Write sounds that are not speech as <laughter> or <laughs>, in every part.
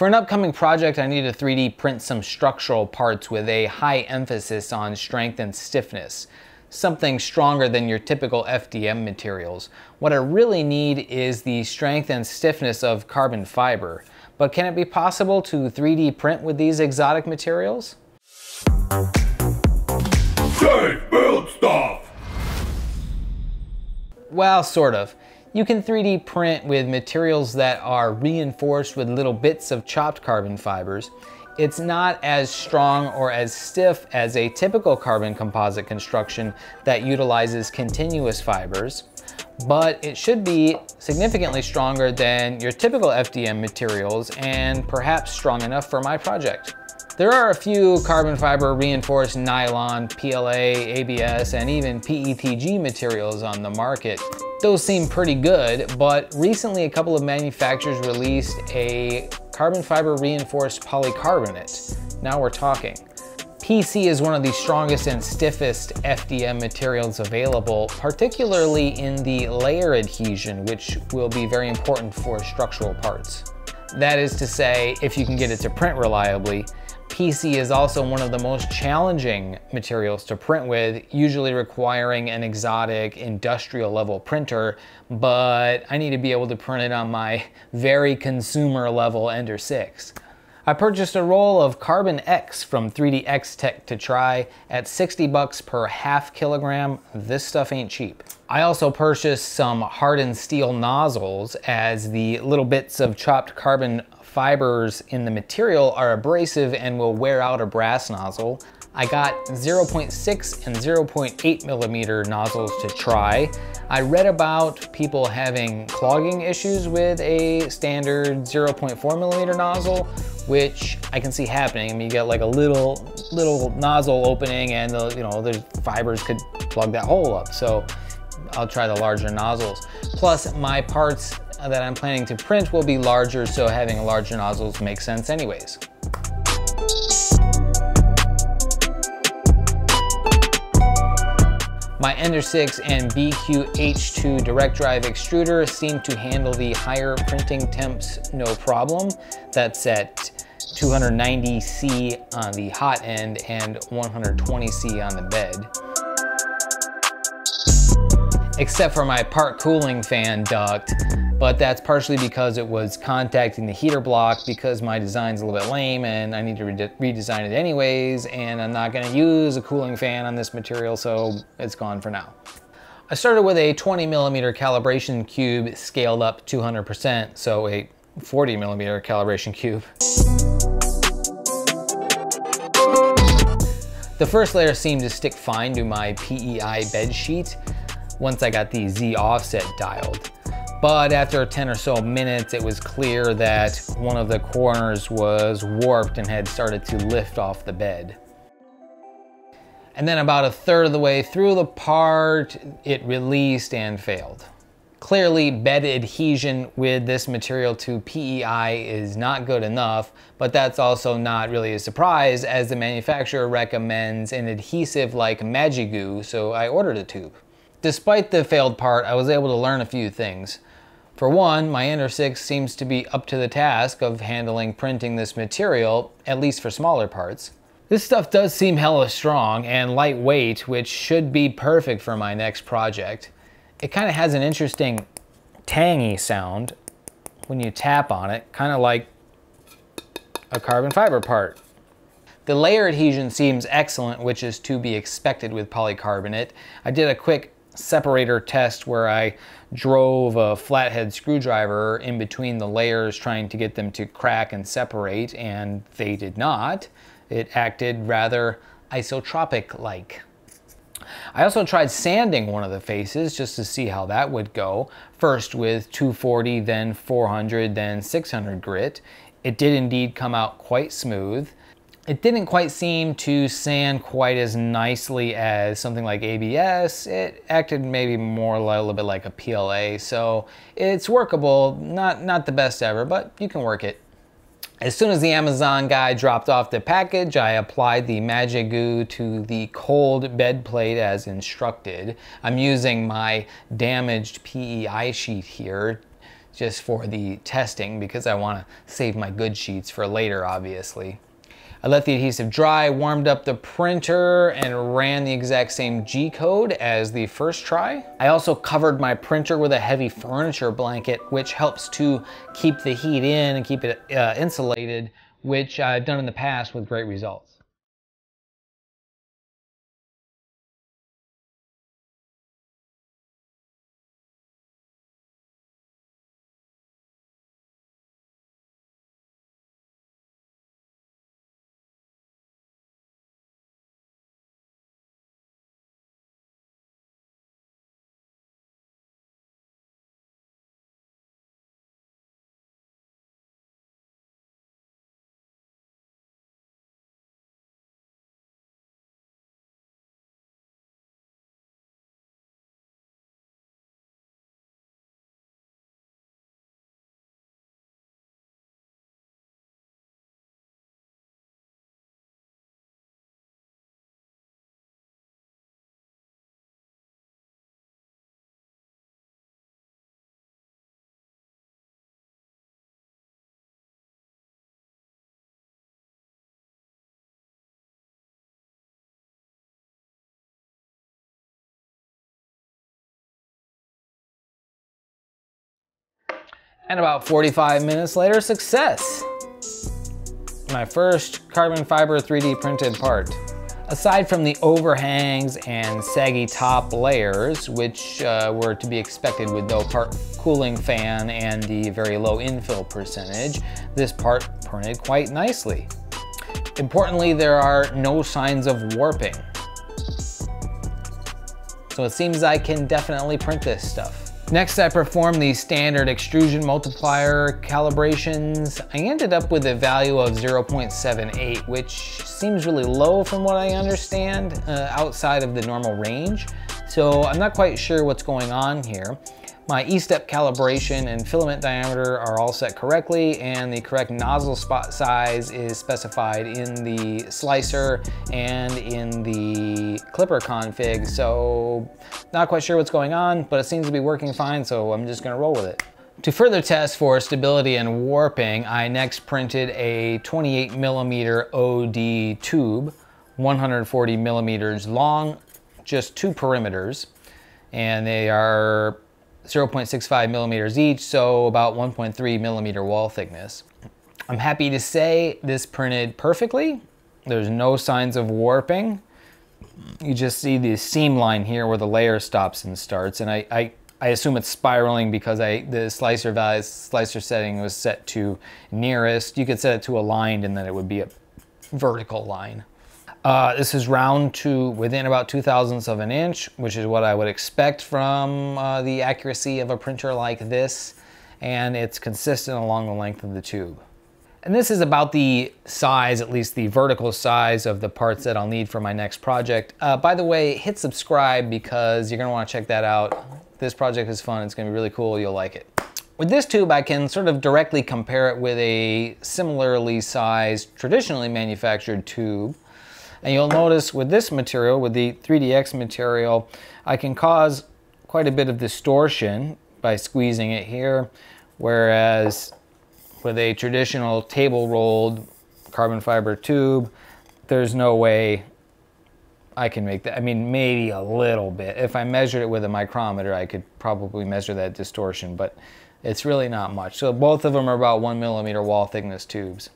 For an upcoming project, I need to 3D print some structural parts with a high emphasis on strength and stiffness something stronger than your typical FDM materials. What I really need is the strength and stiffness of carbon fiber. But can it be possible to 3D print with these exotic materials? Build stuff! Well, sort of. You can 3D print with materials that are reinforced with little bits of chopped carbon fibers. It's not as strong or as stiff as a typical carbon composite construction that utilizes continuous fibers, but it should be significantly stronger than your typical FDM materials and perhaps strong enough for my project. There are a few carbon fiber reinforced nylon, PLA, ABS, and even PETG materials on the market. Those seem pretty good, but recently a couple of manufacturers released a carbon fiber reinforced polycarbonate. Now we're talking. PC is one of the strongest and stiffest FDM materials available, particularly in the layer adhesion, which will be very important for structural parts. That is to say, if you can get it to print reliably, PC is also one of the most challenging materials to print with, usually requiring an exotic industrial level printer, but I need to be able to print it on my <laughs> very consumer level Ender 6. I purchased a roll of CarbonX from 3DXTech to try at 60 bucks per half kilogram. This stuff ain't cheap. I also purchased some hardened steel nozzles as the little bits of chopped carbon fibers in the material are abrasive and will wear out a brass nozzle. I got 0.6 and 0.8 millimeter nozzles to try. I read about people having clogging issues with a standard 0.4 millimeter nozzle, which I can see happening. I mean, you get like a little, little nozzle opening and the, you know, the fibers could plug that hole up. So I'll try the larger nozzles. Plus my parts that I'm planning to print will be larger, so having larger nozzles makes sense anyways. My Ender 6 and BIQU H2 direct drive extruder seem to handle the higher printing temps no problem. That's at 290C on the hot end and 120C on the bed except for my part cooling fan duct, but that's partially because it was contacting the heater block because my design's a little bit lame and I need to re redesign it anyways, and I'm not gonna use a cooling fan on this material, so it's gone for now. I started with a 20 millimeter calibration cube scaled up 200%, so a 40 millimeter calibration cube. The first layer seemed to stick fine to my PEI bed sheet, once I got the Z offset dialed. But after 10 or so minutes, it was clear that one of the corners was warped and had started to lift off the bed. And then about a third of the way through the part, it released and failed. Clearly, bed adhesion with this material to PEI is not good enough, but that's also not really a surprise as the manufacturer recommends an adhesive like Magigoo, so I ordered a tube. Despite the failed part, I was able to learn a few things. For one, my Ender 6 seems to be up to the task of handling printing this material, at least for smaller parts. This stuff does seem hella strong and lightweight, which should be perfect for my next project. It kind of has an interesting tangy sound when you tap on it, kind of like a carbon fiber part. The layer adhesion seems excellent, which is to be expected with polycarbonate. I did a quick separator test where I drove a flathead screwdriver in between the layers trying to get them to crack and separate and they did not. It acted rather isotropic-like. I also tried sanding one of the faces just to see how that would go. First with 240, then 400, then 600 grit. It did indeed come out quite smooth. It didn't quite seem to sand quite as nicely as something like ABS. It acted maybe more a little bit like a PLA, so it's workable. Not, not the best ever, but you can work it. As soon as the Amazon guy dropped off the package, I applied the Magigoo to the cold bed plate as instructed. I'm using my damaged PEI sheet here just for the testing because I want to save my good sheets for later, obviously. I let the adhesive dry, warmed up the printer, and ran the exact same G-code as the first try. I also covered my printer with a heavy furniture blanket, which helps to keep the heat in and keep it uh, insulated, which I've done in the past with great results. And about 45 minutes later, success. My first carbon fiber 3D printed part. Aside from the overhangs and saggy top layers, which uh, were to be expected with no part cooling fan and the very low infill percentage, this part printed quite nicely. Importantly, there are no signs of warping. So it seems I can definitely print this stuff. Next, I performed the standard extrusion multiplier calibrations. I ended up with a value of 0.78, which seems really low from what I understand, uh, outside of the normal range. So I'm not quite sure what's going on here. My E-step calibration and filament diameter are all set correctly and the correct nozzle spot size is specified in the slicer and in the Klipper config. So not quite sure what's going on, but it seems to be working fine, so I'm just gonna roll with it. To further test for stability and warping, I next printed a 28 millimeter OD tube, 140 millimeters long, just two perimeters, and they are 0.65 millimeters each, so about 1.3 millimeter wall thickness. I'm happy to say this printed perfectly. There's no signs of warping. You just see the seam line here where the layer stops and starts, and I, I, I assume it's spiraling because I the slicer value, slicer setting was set to nearest. You could set it to aligned and then it would be a vertical line. Uh, this is round to within about two thousandths of an inch, which is what I would expect from uh, the accuracy of a printer like this, and it's consistent along the length of the tube. And this is about the size, at least the vertical size of the parts that I'll need for my next project. Uh, by the way, hit subscribe because you're gonna wanna check that out. This project is fun, it's gonna be really cool, you'll like it. With this tube, I can sort of directly compare it with a similarly sized, traditionally manufactured tube. And you'll notice with this material, with the 3DX material, I can cause quite a bit of distortion by squeezing it here, whereas with a traditional table rolled carbon fiber tube, there's no way I can make that. I mean, maybe a little bit. If I measured it with a micrometer, I could probably measure that distortion, but it's really not much. So both of them are about one millimeter wall thickness tubes.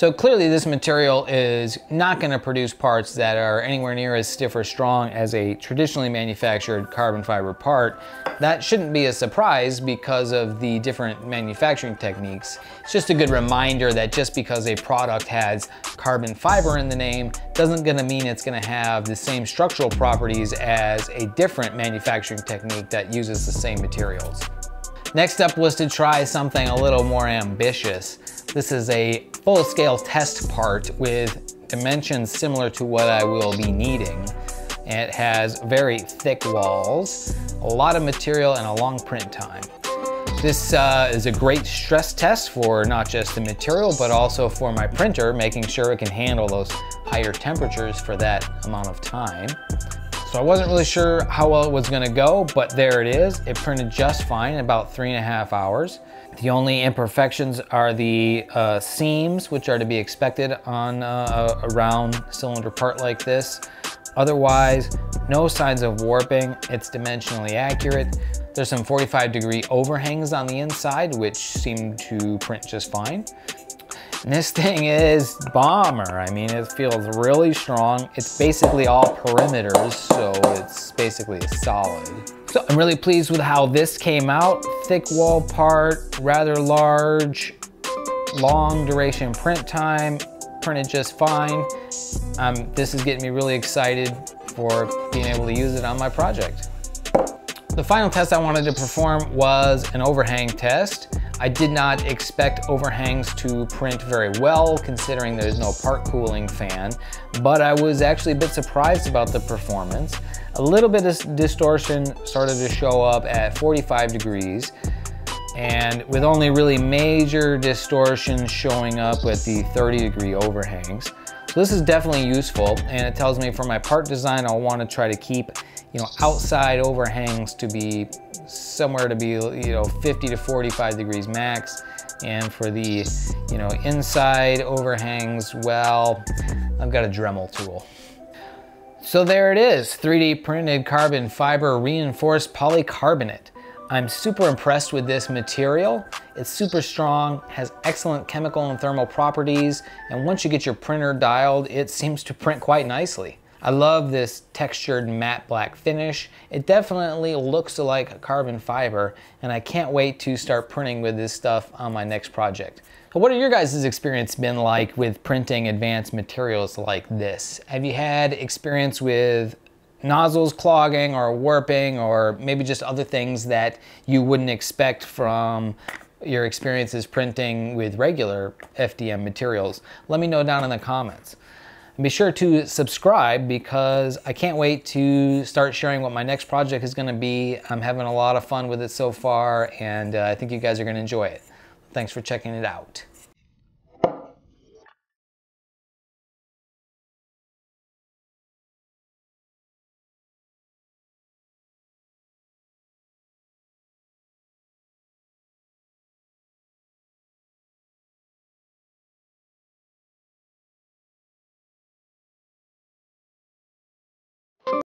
So clearly this material is not going to produce parts that are anywhere near as stiff or strong as a traditionally manufactured carbon fiber part. That shouldn't be a surprise because of the different manufacturing techniques. It's just a good reminder that just because a product has carbon fiber in the name doesn't gonna mean it's gonna have the same structural properties as a different manufacturing technique that uses the same materials. Next up was to try something a little more ambitious. This is a full-scale test part with dimensions similar to what I will be needing. It has very thick walls, a lot of material, and a long print time. This uh, is a great stress test for not just the material, but also for my printer, making sure it can handle those higher temperatures for that amount of time. So I wasn't really sure how well it was gonna go, but there it is. It printed just fine in about three and a half hours. The only imperfections are the uh, seams, which are to be expected on uh, a round cylinder part like this. Otherwise, no signs of warping. It's dimensionally accurate. There's some 45 degree overhangs on the inside, which seem to print just fine. This thing is bomber. I mean, it feels really strong. It's basically all perimeters, so it's basically solid. So I'm really pleased with how this came out. Thick wall part, rather large, long duration print time, printed just fine. Um, this is getting me really excited for being able to use it on my project. The final test I wanted to perform was an overhang test. I did not expect overhangs to print very well considering there's no part cooling fan, but I was actually a bit surprised about the performance. A little bit of distortion started to show up at 45 degrees, and with only really major distortion showing up with the 30 degree overhangs. So this is definitely useful and it tells me for my part design I'll want to try to keep you know outside overhangs to be somewhere to be you know 50 to 45 degrees max and for the you know inside overhangs well I've got a Dremel tool. So there it is 3D printed carbon fiber reinforced polycarbonate. I'm super impressed with this material. It's super strong, has excellent chemical and thermal properties, and once you get your printer dialed, it seems to print quite nicely. I love this textured matte black finish. It definitely looks like carbon fiber, and I can't wait to start printing with this stuff on my next project. So what have your guys' experience been like with printing advanced materials like this? Have you had experience with nozzles clogging or warping or maybe just other things that you wouldn't expect from your experiences printing with regular FDM materials, let me know down in the comments. Be sure to subscribe because I can't wait to start sharing what my next project is gonna be. I'm having a lot of fun with it so far and uh, I think you guys are gonna enjoy it. Thanks for checking it out.